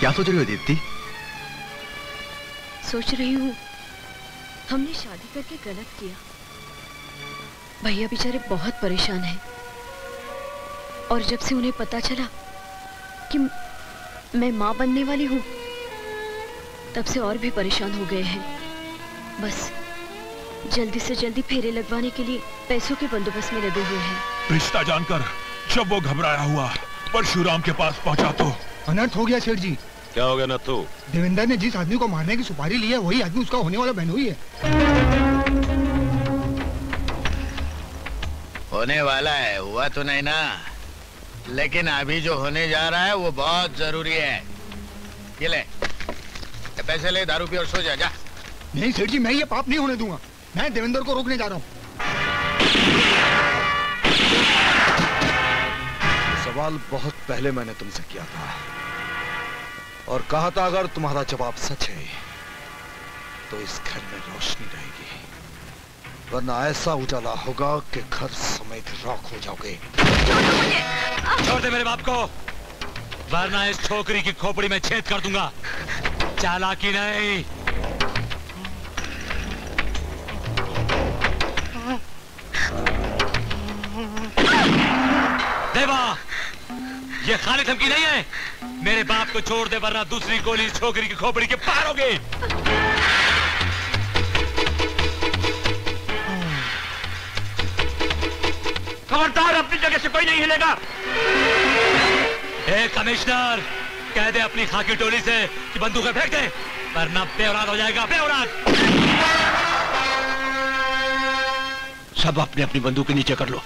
क्या सोच रही हो दीप्ति सोच रही हूँ। हमने शादी करके गलत किया। भैया बेचारे बहुत परेशान हैं। और जब से उन्हें पता चला कि मैं माँ बनने वाली हूँ तब से और भी परेशान हो गए हैं। बस जल्दी से जल्दी फेरे लगवाने के लिए पैसों के बंदोबस्त में लगे हुए हैं। रिश्ता जानकर जब वो घबराया हुआ परशुराम के पास पहुँचा तो अनर्थ हो गया सेठ जी। क्या हो गया नथु देवेंद्र ने जिस आदमी को मारने की सुपारी ली है वही आदमी उसका होने वाला बहनोई है। होने वाला है हुआ तो नहीं ना। लेकिन अभी जो होने जा रहा है वो बहुत ज़रूरी है। ये ले। ये पैसे ले दारू पी और सो जा जा। नहीं सेठ जी मैं ये पाप नहीं होने दूँगा। मैं देवेंद्र को रोकने जा रहा हूँ। सवाल बहुत पहले मैंने तुमसे किया था। और कहा था, अगर तुम्हारा जवाब सच है तो इस घर में रोशनी रहेगी। वरना ऐसा उजाला होगा कि घर समेत राख हो जाओगे। छोड़ दे मेरे बाप को। वरना इस छोकरी की खोपड़ी में छेद कर दूँगा। चालाकी नहीं। ये खाली धमकी नहीं है। मेरे बाप को छोड़ दे, वरना दूसरी गोली छोकरी की खोपड़ी के पार होगी। खबरदार, अपनी जगह से कोई नहीं हिलेगा। ए कमिश्नर, कह दे अपनी खाकी टोली से कि बंदूकें फेंक दे, वरना बेवराद हो जाएगा बेवराद सब अपने अपनी बंदूक के नीचे कर लो।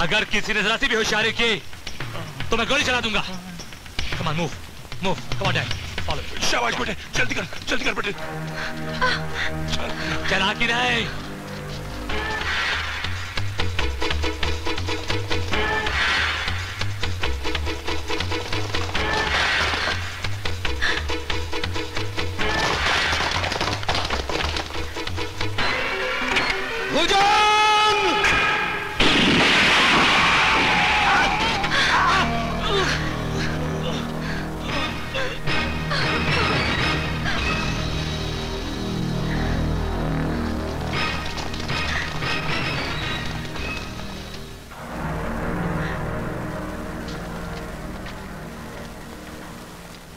अगर किसी ने जरा सी भी होशियारी की तो मैं गोली चला दूँगा। Come on move move come on dad follow शाबाश बेटे जल्दी कर जल्दी कर बेटे। चला की नहीं?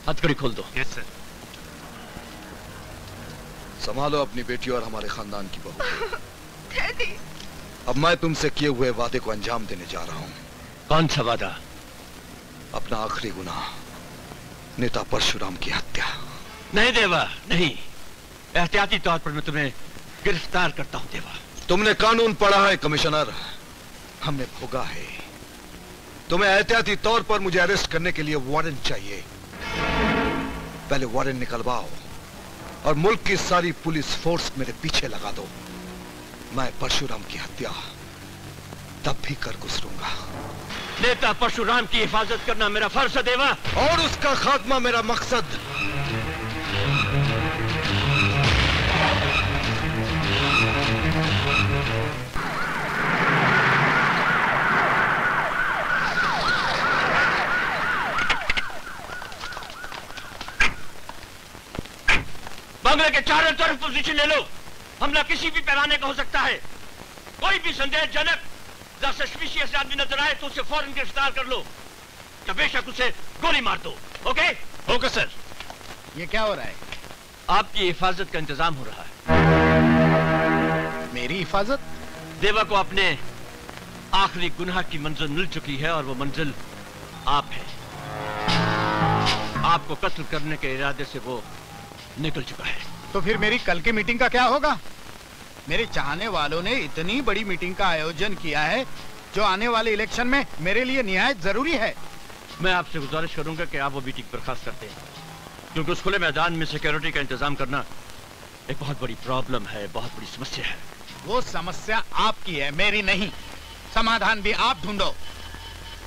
हथकड़ी खोल दो। यस सर संभालो अपनी बेटी और हमारे खानदान की बहू अब मैं तुमसे किए हुए वादे को अंजाम देने जा रहा हूँ। कौन सा वादा? अपना आखिरी गुनाह नेता परशुराम की हत्या। नहीं देवा नहीं। एहतियाती तौर पर मैं तुम्हें गिरफ़्तार करता हूँ देवा। तुमने कानून पढ़ा है कमिश्नर। हमने भोगा है। तुम्हें एहतियाती तौर पर मुझे अरेस्ट करने के लिए वारंट चाहिए। पहले वारंट निकलवाओ और मुल्क की सारी पुलिस फोर्स मेरे पीछे लगा दो। मैं परशुराम की हत्या तब भी कर गुजरूँगा। नेता परशुराम की हिफाजत करना मेरा फ़र्ज़ है देवा। और उसका खात्मा मेरा मकसद बंगले के चारों तरफ़ पोजीशन ले लो। हमला किसी भी पैमाने का हो सकता है। कोई भी संदेहजनक या सस्पिशियस आदमी नज़र आए तो उसे फ़ौरन गिरफ़्तार कर लो। या बेशक उसे गोली मार दो। ओके? Okay sir. ये क्या हो रहा है? आपकी हिफाजत का इंतज़ाम हो रहा है। मेरी हिफाजत? देवा को अपने आखिरी गुनाह की मंजिल मिल चुकी है और वो मंजिल आप है। आपको कत्ल करने के इरादे से वो निकल चुका है। तो फिर मेरी कल की मीटिंग का क्या होगा? मेरे चाहने वालों ने इतनी बड़ी मीटिंग का आयोजन किया है जो आने वाले इलेक्शन में मेरे लिए निहायत ज़रूरी है। मैं आपसे गुजारिश करूँगा कि आप वो मीटिंग बर्खास्त करते हैं क्योंकि उस खुले मैदान में सिक्योरिटी का इंतज़ाम करना एक बहुत बड़ी प्रॉब्लम है बहुत बड़ी समस्या है। वो समस्या आपकी है मेरी नहीं। समाधान भी आप ढूंढो।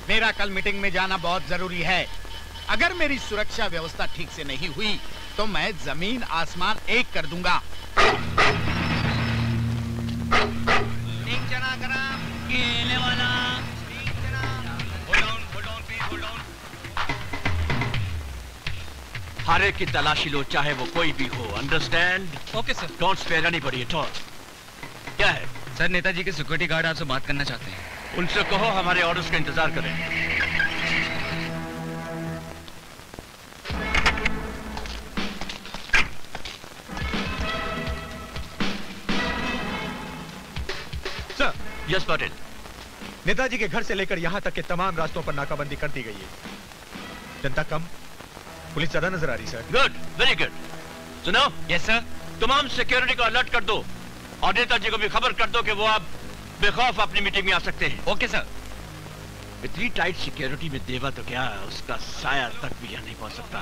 मेरा कल मीटिंग में जाना बहुत ज़रूरी है। अगर मेरी सुरक्षा व्यवस्था ठीक से नहीं हुई तो मैं ज़मीन आसमान एक कर दूँगा। हरे की तलाशी लो चाहे वो कोई भी हो understand okay sir don't spare anybody at all क्या है? सर नेताजी के सिक्योरिटी गार्ड आपसे बात करना चाहते हैं। उनसे कहो हमारे ऑर्डर्स का इंतज़ार करें। यस पटेल नेताजी के घर से लेकर यहाँ तक के तमाम रास्तों पर नाकाबंदी कर दी गई है। जनता कम पुलिस ज़्यादा नज़र आ रही सर। गुड वेरी गुड सुनो। यस सर तमाम सिक्योरिटी को अलर्ट कर दो। और नेताजी को भी खबर कर दो कि वो आप बेखौफ अपनी मीटिंग में आ सकते हैं। ओके सर इतनी टाइट सिक्योरिटी में देवा तो क्या उसका साया तक भी यहाँ नहीं पहुँच सकता।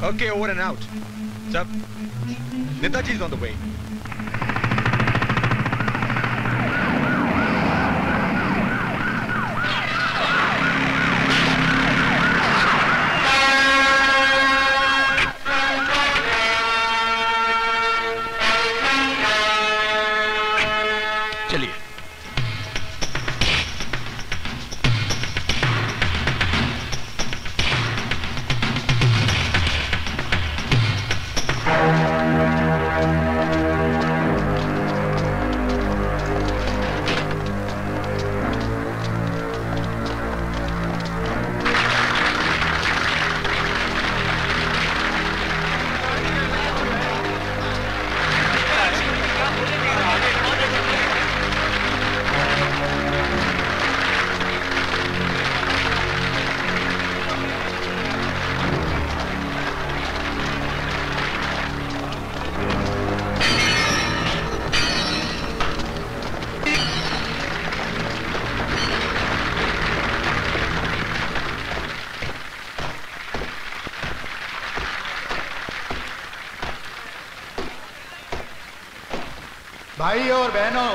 Okay, over and out. Up. Netaji is on the way. भाई और बहनों,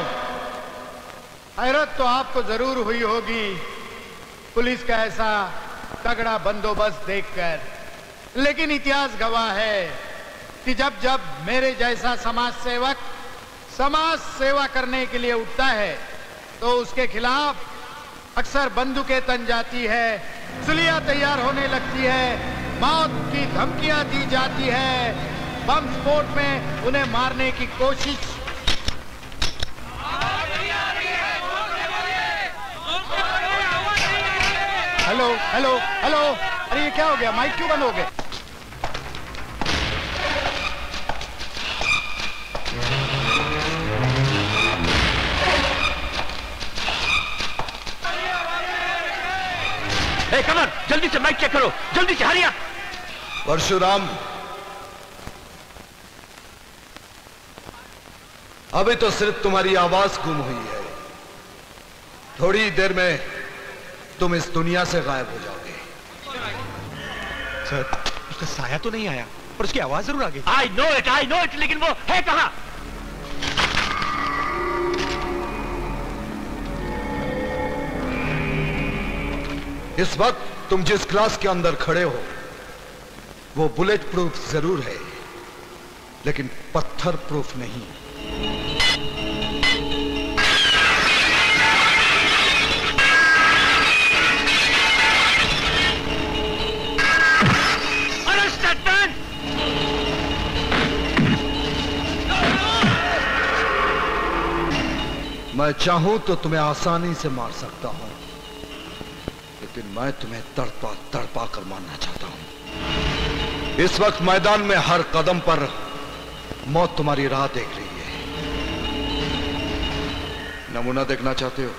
हैरत तो आपको ज़रूर हुई होगी, पुलिस का ऐसा तगड़ा बंदोबस्त देखकर। लेकिन इतिहास गवाह है कि जब जब मेरे जैसा समाज सेवक, समाज सेवा करने के लिए उठता है तो उसके खिलाफ अक्सर बंदूकें तन जाती है, सुलियाँ तैयार होने लगती है, मौत की धमकियाँ दी जाती है, बम स्फोट में उन्हें मारने की कोशिश हेलो हेलो हेलो अरे ये क्या हो गया? माइक क्यों बंद हो गया? ए कमर जल्दी से माइक चेक करो। जल्दी से हरिया। परशुराम। अभी तो सिर्फ़ तुम्हारी आवाज़ गुम हुई है। थोड़ी देर में तुम इस दुनिया से गायब हो जाओगे। सर उसका साया तो नहीं आया पर उसकी आवाज़ ज़रूर आ गई। I know it I know it लेकिन वो है कहाँ? इस वक्त तुम जिस क्लास के अंदर खड़े हो वो बुलेट प्रूफ ज़रूर है लेकिन पत्थर प्रूफ नहीं। मैं चाहूँ तो तुम्हें आसानी से मार सकता हूँ, लेकिन मैं तुम्हें तड़पा तड़पा कर मारना चाहता हूँ। इस वक्त मैदान में हर कदम पर मौत तुम्हारी राह देख रही है। नमूना देखना चाहते हो?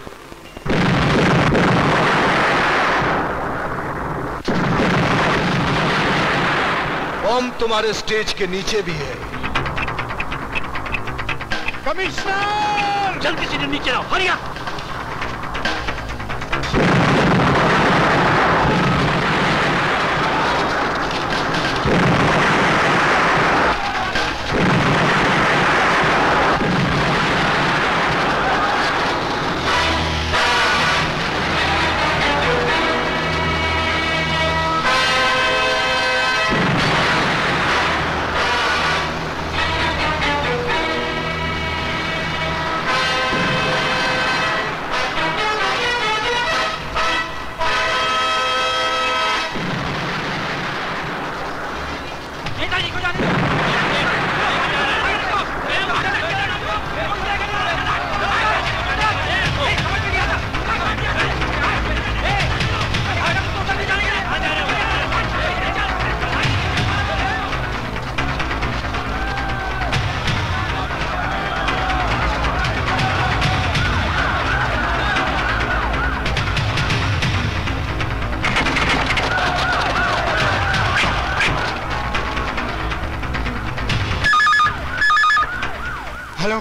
बम तुम्हारे स्टेज के नीचे भी है। कमिश्नर! जल्दी से नीचे आओ हरिया!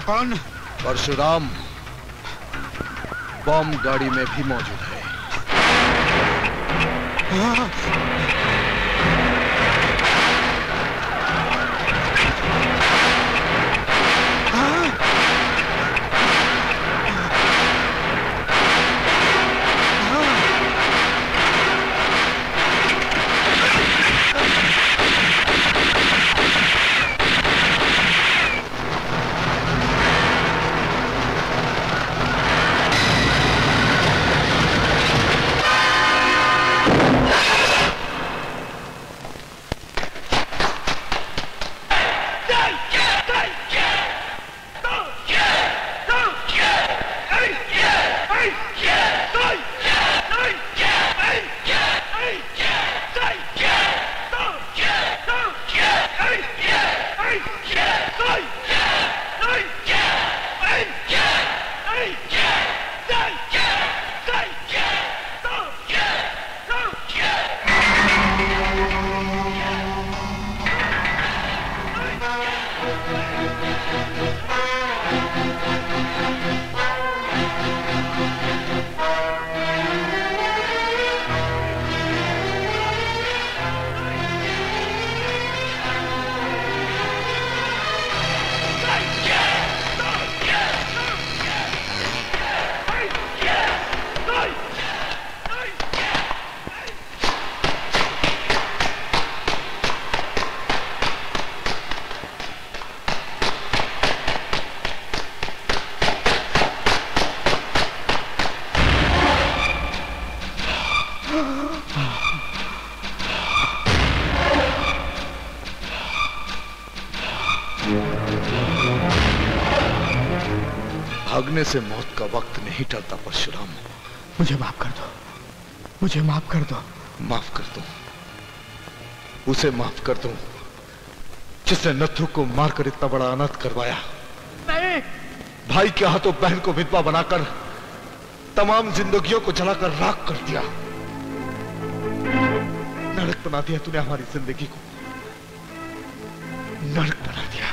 कौन? परशुराम बम गाड़ी में भी मौजूद है। Thank you. भागने से मौत का वक्त नहीं टलता परशुराम। मुझे माफ़ कर दो। मुझे माफ़ कर दो। माफ़ कर दो। उसे माफ़ कर दो जिसने नथु को मारकर इतना बड़ा अनर्थ करवाया। नहीं भाई के हाथों बहन को विधवा बनाकर तमाम जिंदगियों को जलाकर राख कर दिया। नरक बना दिया तूने हमारी ज़िंदगी को। नरक बना दिया।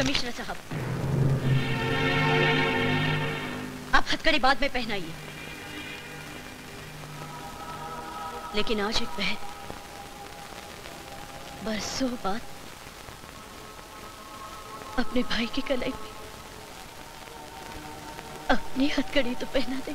कमिश्नर साहब। आप हथकड़ी बाद में पहनाइए। लेकिन आज एक बहन, बरसों बाद अपने भाई की कलाई पे अपनी हथकड़ी तो पहना दे।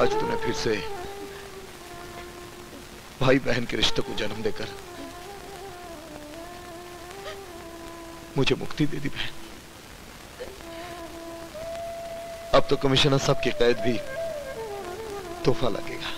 आज तूने फिर से भाई बहन के रिश्ते को जन्म देकर मुझे मुक्ति दे दी बहन। अब तो कमिश्नर साहब की कैद भी तोहफा लगेगा।